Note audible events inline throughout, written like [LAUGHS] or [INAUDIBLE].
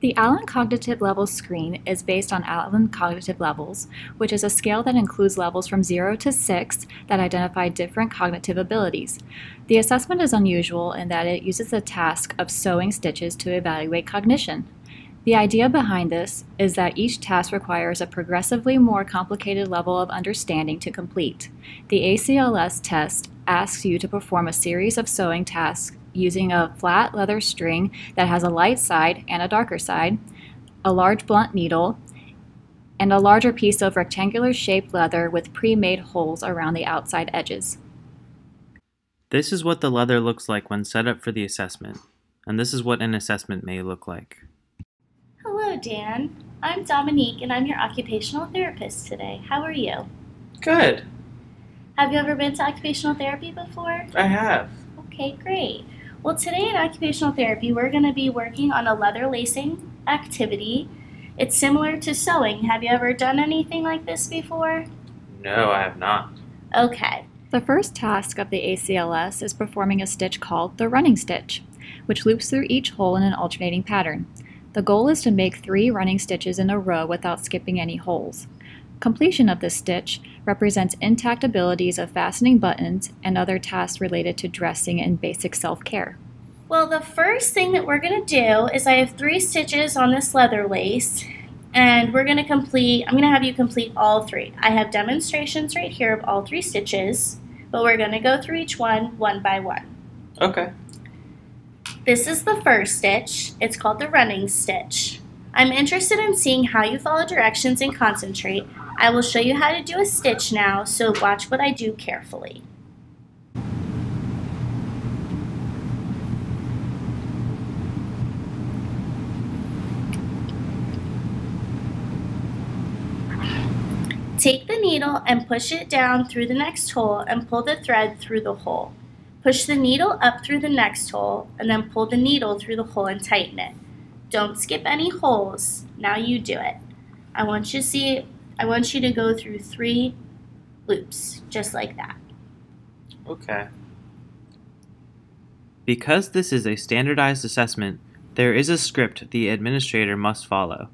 The Allen Cognitive Levels Screen is based on Allen Cognitive Levels, which is a scale that includes levels from 0 to 6 that identify different cognitive abilities. The assessment is unusual in that it uses the task of sewing stitches to evaluate cognition. The idea behind this is that each task requires a progressively more complicated level of understanding to complete. The ACLS test asks you to perform a series of sewing tasks using a flat leather string that has a light side and a darker side, a large blunt needle, and a larger piece of rectangular shaped leather with pre-made holes around the outside edges. This is what the leather looks like when set up for the assessment, and this is what an assessment may look like. Hello, Dan. I'm Dominique, and I'm your occupational therapist today. How are you? Good. Have you ever been to occupational therapy before? I have. Okay, great. Well, today in occupational therapy, we're going to be working on a leather lacing activity. It's similar to sewing. Have you ever done anything like this before? No, I have not. Okay. The first task of the ACLS is performing a stitch called the running stitch, which loops through each hole in an alternating pattern. The goal is to make three running stitches in a row without skipping any holes. Completion of this stitch represents intact abilities of fastening buttons and other tasks related to dressing and basic self-care. Well, the first thing that we're going to do is I have three stitches on this leather lace, and we're going to complete, I'm going to have you complete all three. I have demonstrations right here of all three stitches, but we're going to go through each one, one by one. Okay. This is the first stitch. It's called the running stitch. I'm interested in seeing how you follow directions and concentrate. I will show you how to do a stitch now, so watch what I do carefully. Take the needle and push it down through the next hole and pull the thread through the hole. Push the needle up through the next hole and then pull the needle through the hole and tighten it. Don't skip any holes. Now you do it. I want you to see I want you to go through three loops, just like that. Okay. Because this is a standardized assessment, there is a script the administrator must follow.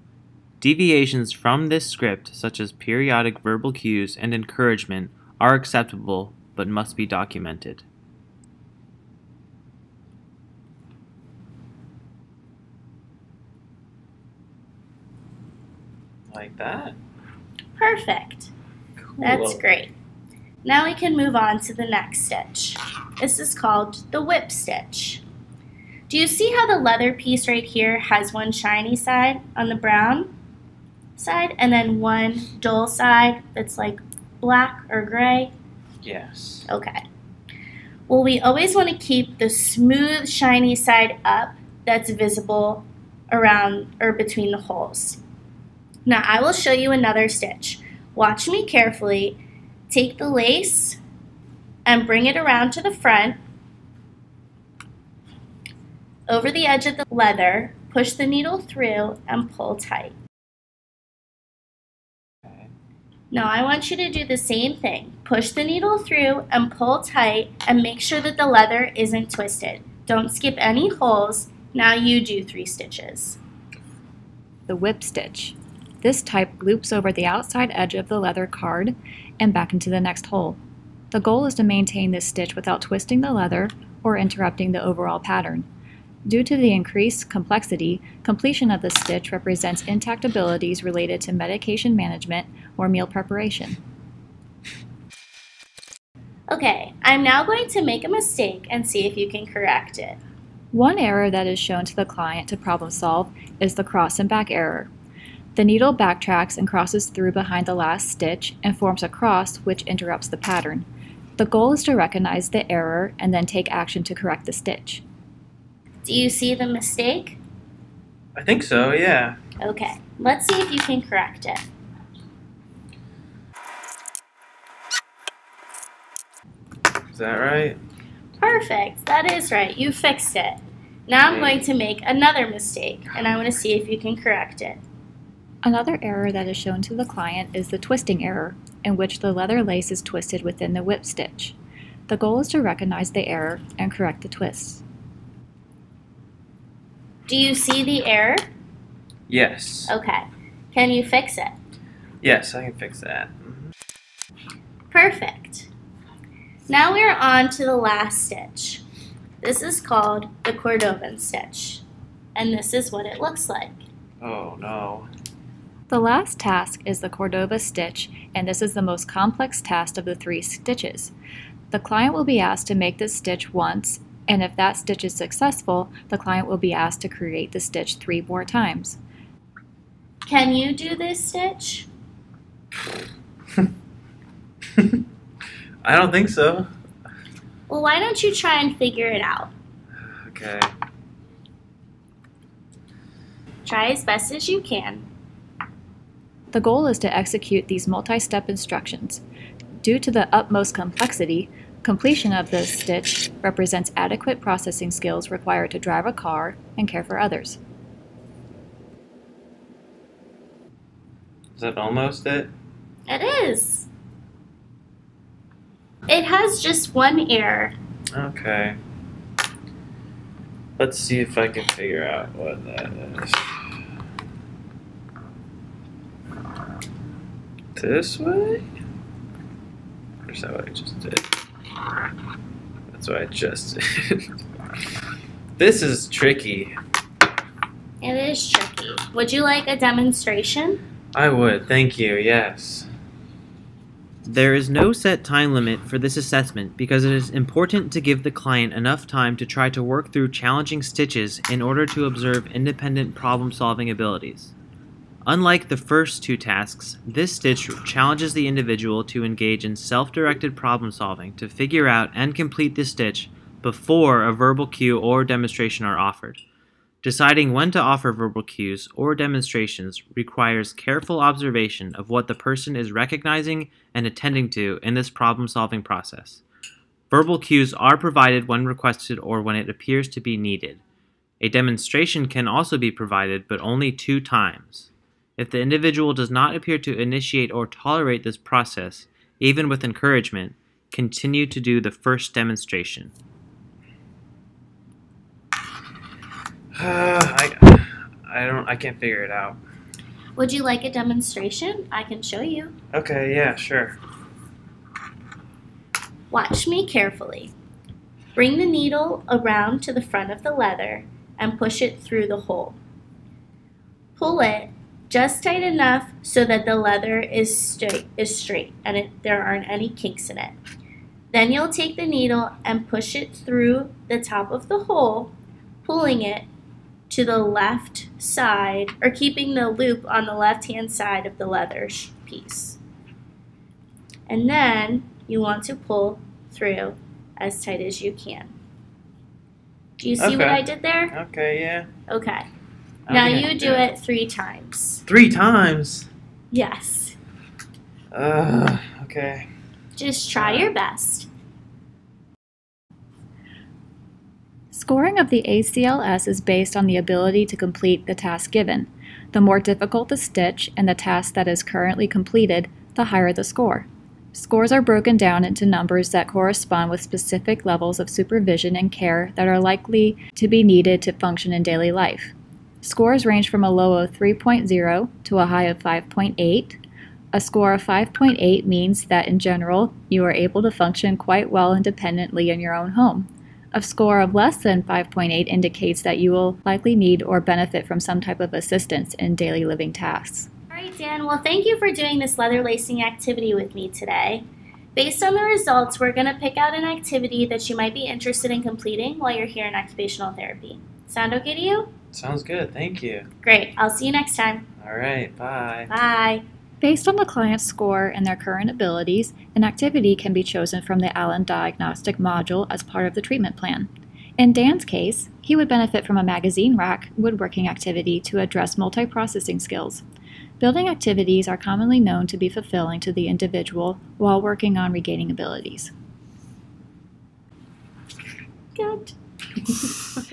Deviations from this script, such as periodic verbal cues and encouragement, are acceptable but must be documented. Like that? Perfect. Cool. That's great. Now we can move on to the next stitch. This is called the whip stitch. Do you see how the leather piece right here has one shiny side on the brown side and then one dull side that's like black or gray? Yes. Okay. Well, we always want to keep the smooth, shiny side up that's visible around or between the holes. Now I will show you another stitch. Watch me carefully. Take the lace and bring it around to the front. Over the edge of the leather, push the needle through and pull tight. Now I want you to do the same thing. Push the needle through and pull tight and make sure that the leather isn't twisted. Don't skip any holes. Now you do three stitches. The whip stitch. This type loops over the outside edge of the leather card and back into the next hole. The goal is to maintain this stitch without twisting the leather or interrupting the overall pattern. Due to the increased complexity, completion of the stitch represents intact abilities related to medication management or meal preparation. Okay, I'm now going to make a mistake and see if you can correct it. One error that is shown to the client to problem solve is the cross and back error. The needle backtracks and crosses through behind the last stitch and forms a cross which interrupts the pattern. The goal is to recognize the error and then take action to correct the stitch. Do you see the mistake? I think so, yeah. Okay, let's see if you can correct it. Is that right? Perfect, that is right, you fixed it. Now I'm going to make another mistake and I want to see if you can correct it. Another error that is shown to the client is the twisting error, in which the leather lace is twisted within the whip stitch. The goal is to recognize the error and correct the twists. Do you see the error? Yes. Okay. Can you fix it? Yes, I can fix that. Mhm. Perfect. Now we are on to the last stitch. This is called the Cordovan stitch. And this is what it looks like. Oh no. The last task is the Cordovan stitch, and this is the most complex task of the three stitches. The client will be asked to make this stitch once, and if that stitch is successful, the client will be asked to create the stitch three more times. Can you do this stitch? [LAUGHS] I don't think so. Well, why don't you try and figure it out? Okay. Try as best as you can. The goal is to execute these multi-step instructions. Due to the utmost complexity, completion of this stitch represents adequate processing skills required to drive a car and care for others. Is that almost it? It is. It has just one error. Okay. Let's see if I can figure out what that is. This way? Or is that what I just did? That's what I just [LAUGHS] did. this is tricky. It is tricky. Would you like a demonstration? I would, thank you, yes. There is no set time limit for this assessment because it is important to give the client enough time to try to work through challenging stitches in order to observe independent problem solving abilities. Unlike the first two tasks, this stitch challenges the individual to engage in self directed problem solving to figure out and complete the stitch before a verbal cue or demonstration are offered. Deciding when to offer verbal cues or demonstrations requires careful observation of what the person is recognizing and attending to in this problem solving process. Verbal cues are provided when requested or when it appears to be needed. A demonstration can also be provided, but only two times. If the individual does not appear to initiate or tolerate this process, even with encouragement, continue to do the first demonstration. Uh, I, I don't, I can't figure it out. Would you like a demonstration? I can show you. Okay, yeah, sure. Watch me carefully. Bring the needle around to the front of the leather and push it through the hole. Pull it just tight enough so that the leather is straight, is straight and it, there aren't any kinks in it. Then you'll take the needle and push it through the top of the hole, pulling it to the left side or keeping the loop on the left hand side of the leather piece. And then you want to pull through as tight as you can. Do you see what I did there? Okay, yeah. Okay. Now you do it three times. Three times. Yes. Uh, okay. Just try your best. Scoring of the ACLS is based on the ability to complete the task given. The more difficult the stitch and the task that is currently completed, the higher the score. Scores are broken down into numbers that correspond with specific levels of supervision and care that are likely to be needed to function in daily life. Scores range from a low of 3.0 to a high of 5.8. A score of 5.8 means that in general, you are able to function quite well independently in your own home. A score of less than 5.8 indicates that you will likely need or benefit from some type of assistance in daily living tasks. All right, Dan. Well, thank you for doing this leather lacing activity with me today. Based on the results, we're going to pick out an activity that you might be interested in completing while you're here in occupational therapy. Sound okay to you? Sounds good. Thank you. Great. I'll see you next time. All right. Bye. Bye. Based on the client's score and their current abilities, an activity can be chosen from the Allen Diagnostic Module as part of the treatment plan. In Dan's case, he would benefit from a magazine rack woodworking activity to address multiprocessing skills. Building activities are commonly known to be fulfilling to the individual while working on regaining abilities. Good. [LAUGHS]